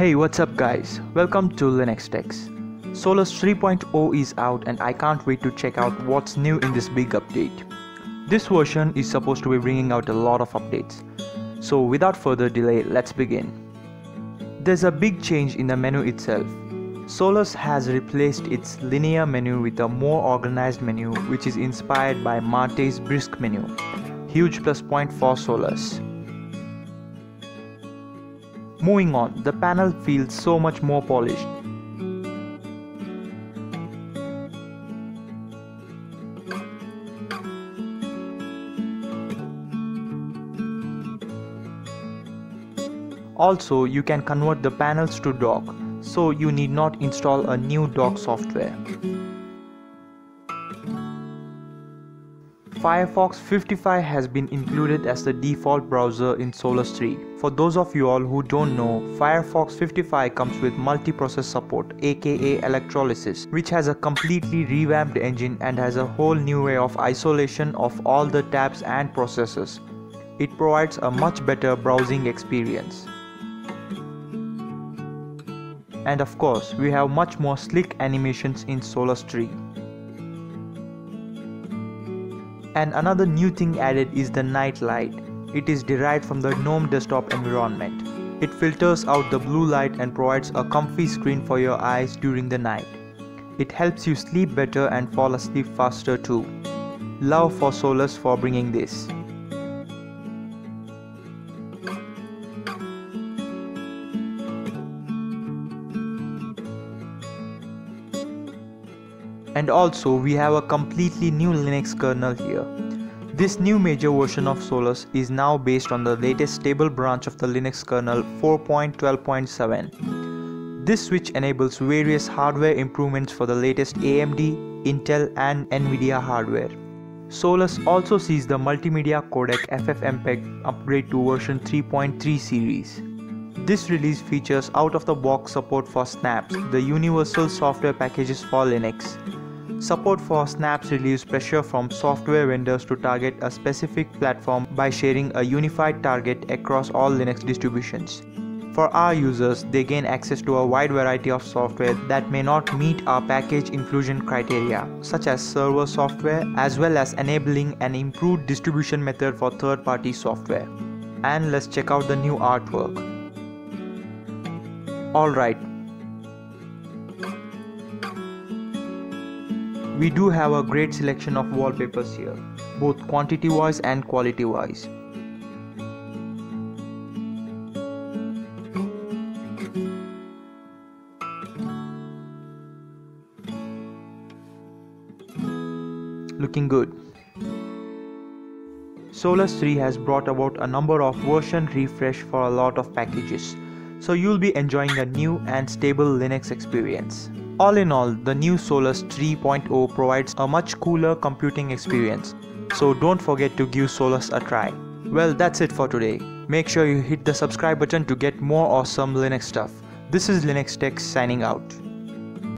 Hey, what's up, guys? Welcome to Linux Tex. Solus 3.0 is out, and I can't wait to check out what's new in this big update. This version is supposed to be bringing out a lot of updates. So, without further delay, let's begin. There's a big change in the menu itself. Solus has replaced its linear menu with a more organized menu which is inspired by Mate's brisk menu. Huge plus point for Solus. Moving on, the panel feels so much more polished. Also, you can convert the panels to dock, so you need not install a new dock software. Firefox 55 has been included as the default browser in Solus 3. For those of you all who don't know, Firefox 55 comes with multiprocess support aka electrolysis which has a completely revamped engine and has a whole new way of isolation of all the tabs and processes. It provides a much better browsing experience. And of course, we have much more slick animations in Solus 3. And another new thing added is the night light. It is derived from the GNOME desktop environment. It filters out the blue light and provides a comfy screen for your eyes during the night. It helps you sleep better and fall asleep faster too. Love for Solus for bringing this. And also we have a completely new Linux kernel here. This new major version of Solus is now based on the latest stable branch of the Linux kernel 4.12.7. This switch enables various hardware improvements for the latest AMD, Intel and Nvidia hardware. Solus also sees the multimedia codec FFmpeg upgrade to version 3.3 series. This release features out-of-the-box support for Snaps, the universal software packages for Linux. Support for snaps relieves pressure from software vendors to target a specific platform by sharing a unified target across all Linux distributions. For our users, they gain access to a wide variety of software that may not meet our package inclusion criteria, such as server software, as well as enabling an improved distribution method for third-party software. And let's check out the new artwork. Alright, We do have a great selection of wallpapers here, both quantity wise and quality wise. Looking good. Solus 3 has brought about a number of version refresh for a lot of packages, so you'll be enjoying a new and stable Linux experience. All in all, the new Solus 3.0 provides a much cooler computing experience, so don't forget to give Solus a try. Well, that's it for today. Make sure you hit the subscribe button to get more awesome Linux stuff. This is Linux Tex signing out.